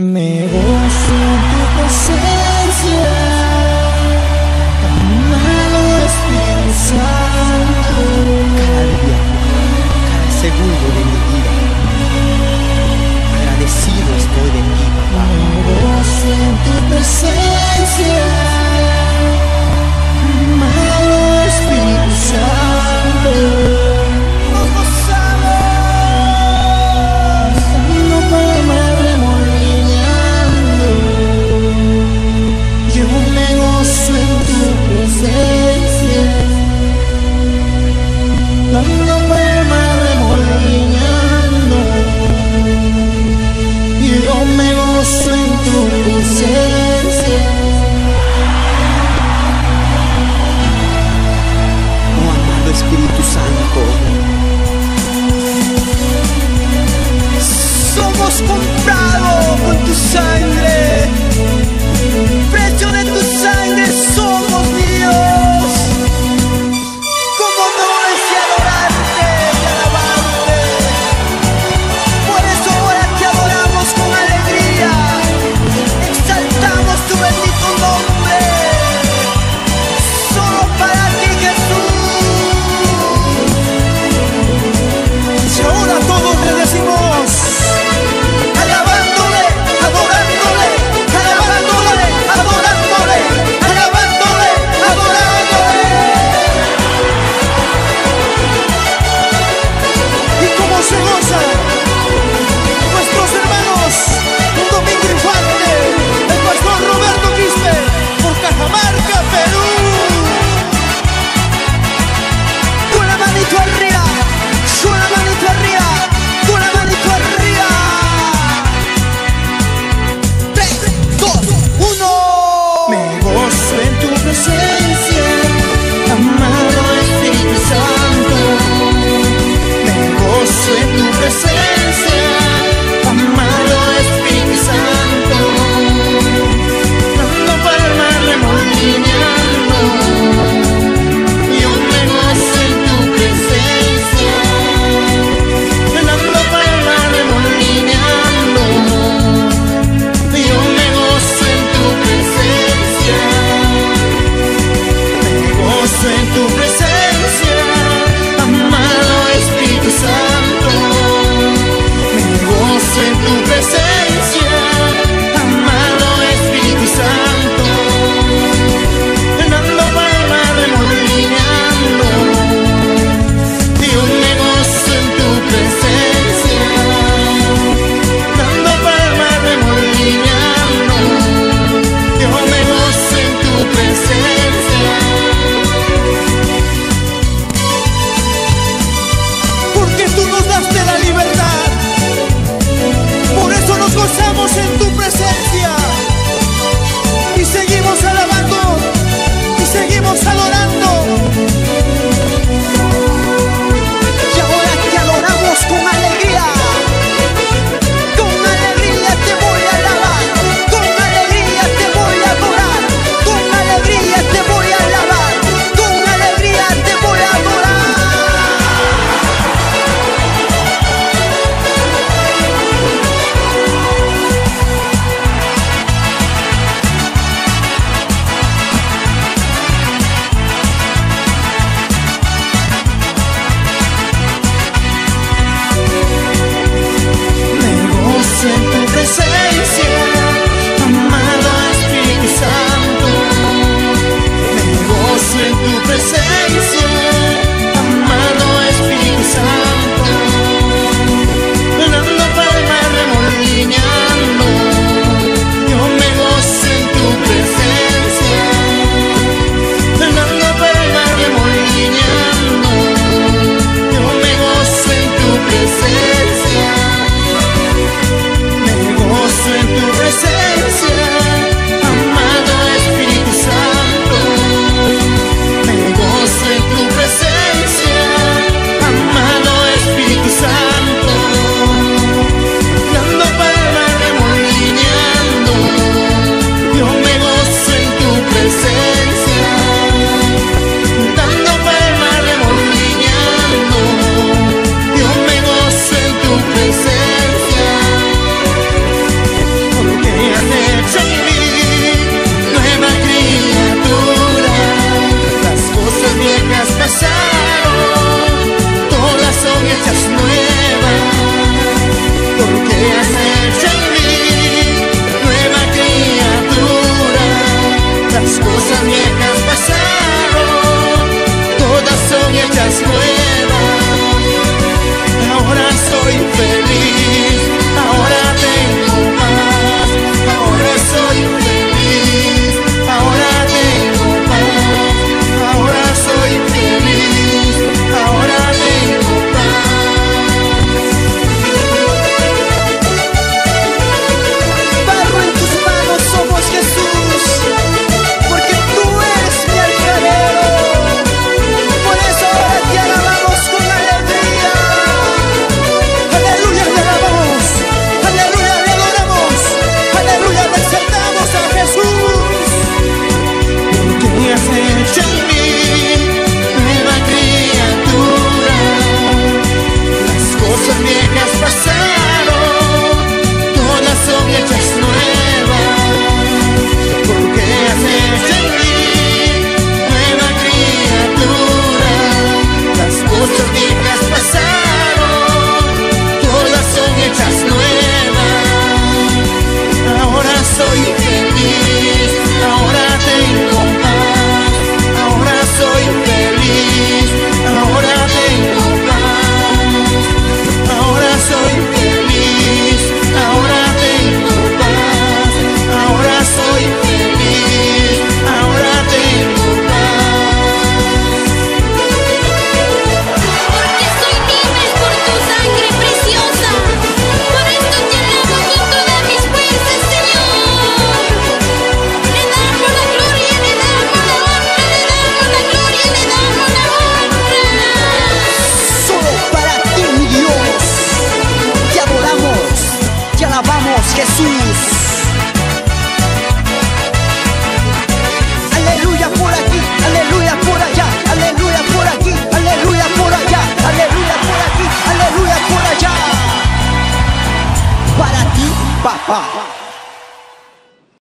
你不输故 tu sangre.